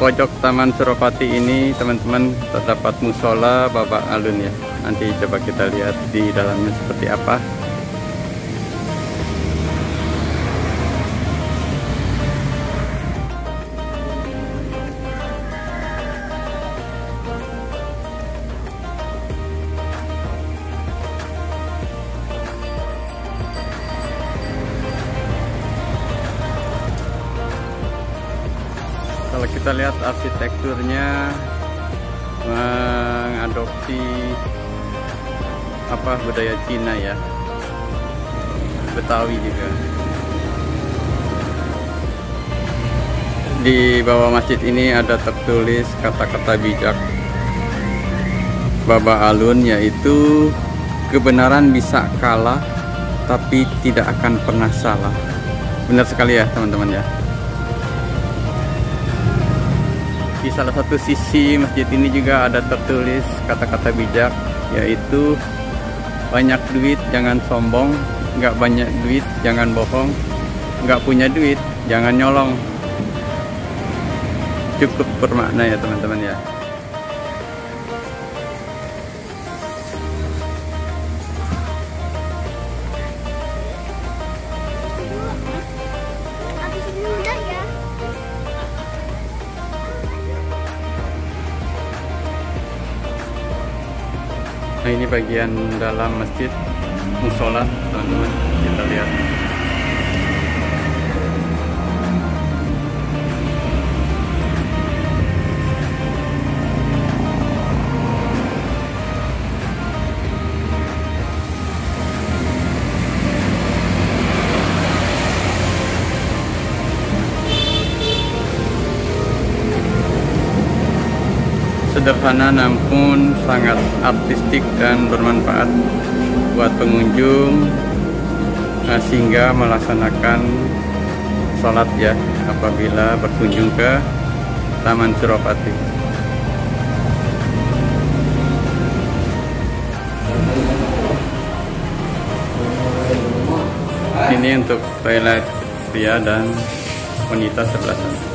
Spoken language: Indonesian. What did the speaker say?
pojok Taman Suropati ini teman-teman terdapat musola Bapak Alun ya. Nanti coba kita lihat di dalamnya seperti apa. Kalau kita lihat arsitekturnya mengadopsi apa budaya Cina ya. Betawi juga. Di bawah masjid ini ada tertulis kata-kata bijak. Baba Alun yaitu kebenaran bisa kalah tapi tidak akan pernah salah. Benar sekali ya teman-teman ya di salah satu sisi masjid ini juga ada tertulis kata-kata bijak yaitu banyak duit jangan sombong. Nggak banyak duit jangan bohong. Nggak punya duit jangan nyolong. Cukup bermakna ya teman-teman ya Nah ini bagian dalam masjid musola teman-teman kita lihat. Sederhana namun sangat artistik dan bermanfaat buat pengunjung nah, sehingga melaksanakan sholat ya apabila berkunjung ke Taman Suropati. Ini untuk toilet pria dan wanita sebelah sana